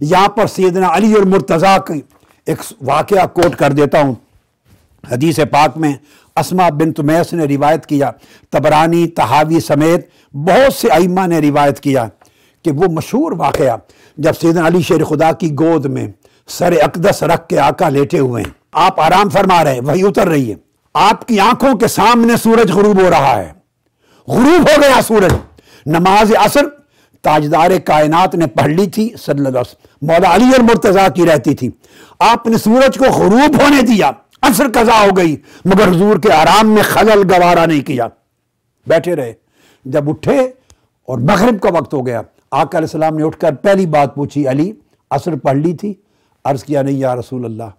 यहाँ पर सैदना अली और मुर्तज़ा की एक वाक़ कोट कर देता हूँ। हदीस पाक में असमा बिन तुमैस ने रिवायत किया, तबरानी, तहावी समेत बहुत से अइमा ने रिवायत किया कि वो मशहूर वाक़ जब सैदन अली शेर खुदा की गोद में सर अकदस रख के आका लेटे हुए हैं। आप आराम फरमा रहे हैं, वही उतर रही है। आपकी आँखों के सामने सूरज गरूब हो रहा है। गरूब हो गया सूरज। नमाज़ असर ताजदार कायनात ने पढ़ ली थी, सल्लल्लाहु मौला अली और मुर्तजा की रहती थी। आपने सूरज को गरूब होने दिया, असर कजा हो गई, मगर हजूर के आराम में खजल गवारा नहीं किया। बैठे रहे। जब उठे और मगरब का वक्त हो गया, आका सलाम ने उठकर पहली बात पूछी, अली, असर पढ़ ली थी? अर्ज़ किया, नहीं या रसूल अल्लाह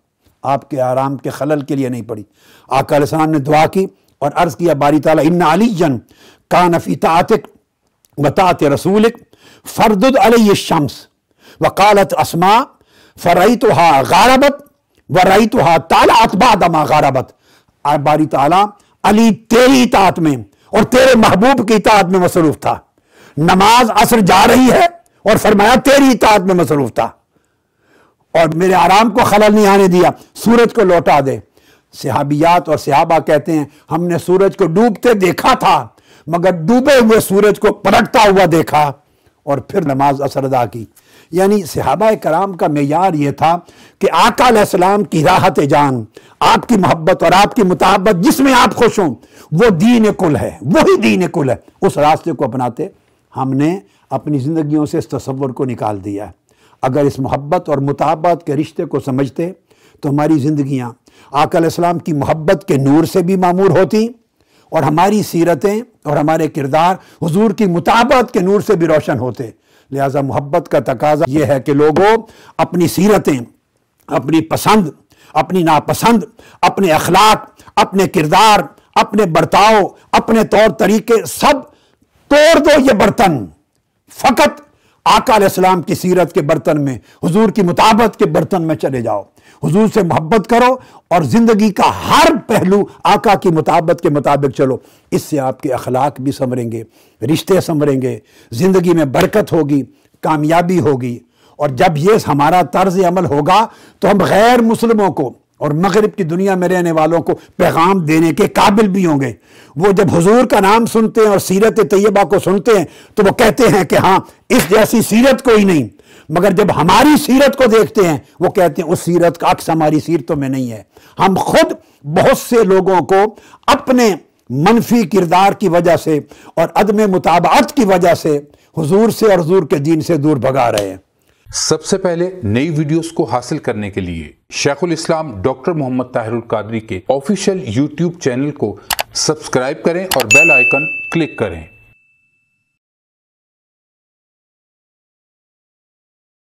आपके आराम के खलल के लिए नहीं पड़ी आका सलाम ने दुआ की और अर्ज़ किया, बारी ताला, इन्ना अली जन का नफी तातिक वतात रसूलिक फरदुद अलय शम्स वकालत असमा फ़रई तो हा गारबत व रई तो हा ताला अतबा दमा गारबत बारी ताला अली तेरी इतात में और तेरे महबूब की इतात में मसरूफ था नमाज़ असर जा रही है और फरमाया तेरी इतात में मसरूफ था और मेरे आराम को खलल नहीं आने दिया सूरज को लौटा दे सिहाबियात और सिहाबा कहते हैं हमने सूरज को डूबते देखा था मगर डूबे हुए सूरज को पलटता हुआ देखा और फिर नमाज़ असर अदा की। यानी सिहाबा कराम का मैार ये था कि आकाम की राहत जान, आपकी मोहब्बत और आपकी मुताबत जिसमें आप खुश हों, वो दीन कुल है, वही दीन कुल है। उस रास्ते को अपनाते हमने अपनी ज़िंदगियों से इस तस्वर को निकाल दिया। अगर इस मोहब्बत और मुताबत के रिश्ते को समझते तो हमारी ज़िंदगियाँ आकलाम की मोहब्बत के नूर से भी मामूर होती और हमारी सीरतें और हमारे किरदार हजूर की मुताबत के नूर से भी रोशन होते। लिहाजा मोहब्बत का तकाजा यह है कि लोगों अपनी सीरतें, अपनी पसंद, अपनी नापसंद, अपने अखलाक, अपने किरदार, अपने बर्ताव, अपने तौर तरीके सब तोड़ दो ये बर्तन। फ़कत आकाम की सीरत के बर्तन में, हुजूर की मुताबत के बर्तन में चले जाओ। हुजूर से मोहब्बत करो और ज़िंदगी का हर पहलू आका की मुताबत के मुताबिक चलो। इससे आपके अखलाक भी संवरेंगे, रिश्ते संवरेंगे, ज़िंदगी में बरकत होगी, कामयाबी होगी। और जब ये हमारा तर्ज अमल होगा तो हम गैर मुसलमों को और मगरब की दुनिया में रहने वालों को पैगाम देने के काबिल भी होंगे। वो जब हुजूर का नाम सुनते हैं और सीरत तैयबा को सुनते हैं तो वो कहते हैं कि हाँ इस जैसी सीरत कोई नहीं। मगर जब हमारी सीरत को देखते हैं, वो कहते हैं, उस सीरत का अक्स हमारी सीरतों में नहीं है। हम खुद बहुत से लोगों को अपने मनफी किरदार की वजह से और अदम मुताबात की वजह से हुजूर से और हजूर के दीन से दूर भगा रहे हैं। सबसे पहले नई वीडियोस को हासिल करने के लिए शेखुल इस्लाम, डॉक्टर मोहम्मद ताहिरुल कादरी के ऑफिशियल यूट्यूब चैनल को सब्सक्राइब करें और बेल आइकन क्लिक करें।